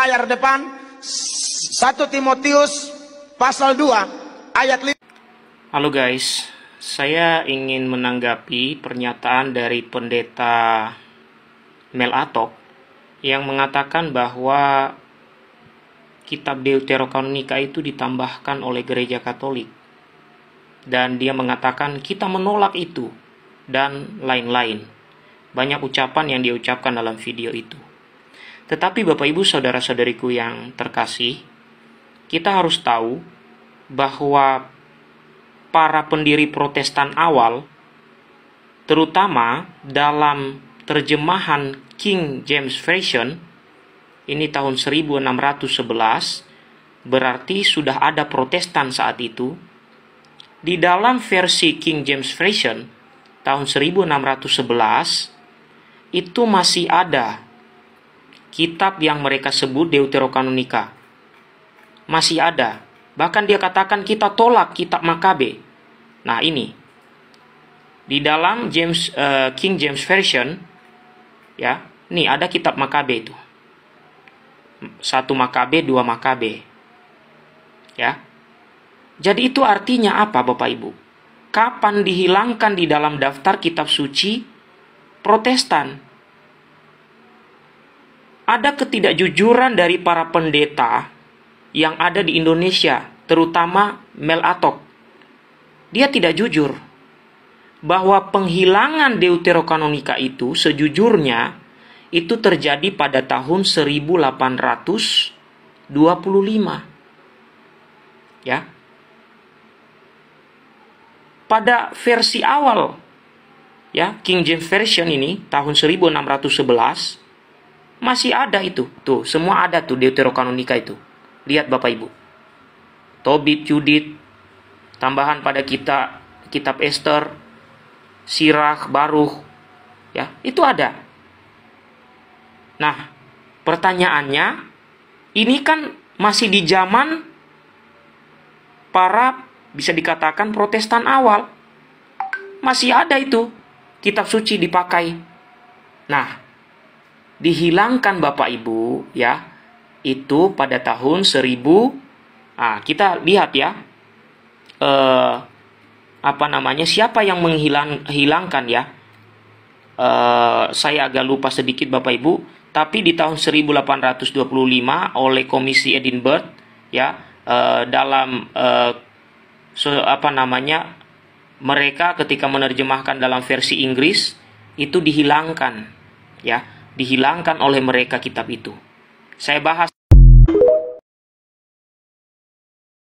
layar depan 1 Timotius pasal 2 ayat 5 Halo guys, saya ingin menanggapi pernyataan dari pendeta Mel Atok yang mengatakan bahwa kitab Deuterokanonika itu ditambahkan oleh gereja Katolik. Dan dia mengatakan kita menolak itu dan lain-lain. Banyak ucapan yang dia ucapkan dalam video itu. Tetapi Bapak Ibu saudara-saudariku yang terkasih, kita harus tahu bahwa para pendiri Protestan awal terutama dalam terjemahan King James Version ini tahun 1611 berarti sudah ada Protestan saat itu di dalam versi King James Version tahun 1611 itu masih ada kitab yang mereka sebut Deuterokanonika. Masih ada. Bahkan dia katakan kita tolak kitab Makabe. Nah, ini. Di dalam James uh, King James Version ya, nih ada kitab Makabe itu. Satu Makabe, dua Makabe. Ya. Jadi itu artinya apa Bapak Ibu? Kapan dihilangkan di dalam daftar kitab suci Protestan? Ada ketidakjujuran dari para pendeta yang ada di Indonesia, terutama Mel Atok. Dia tidak jujur bahwa penghilangan Deuterokanonika itu sejujurnya itu terjadi pada tahun 1825. Ya. Pada versi awal ya King James Version ini tahun 1611 masih ada itu. Tuh, semua ada tuh Deuterokanonika itu. Lihat Bapak Ibu. Tobit, Judit, tambahan pada kita kitab Esther, Sirah, Baruh, ya, itu ada. Nah, pertanyaannya, ini kan masih di zaman para bisa dikatakan protestan awal. Masih ada itu kitab suci dipakai. Nah, dihilangkan Bapak Ibu ya itu pada tahun 1000 ah kita lihat ya eh, apa namanya siapa yang menghilang hilangkan ya. Eh, saya agak lupa sedikit Bapak Ibu tapi di tahun 1825 oleh Komisi Edinburgh ya eh, dalam eh, so, apa namanya mereka ketika menerjemahkan dalam versi Inggris itu dihilangkan ya dihilangkan oleh mereka kitab itu. Saya bahas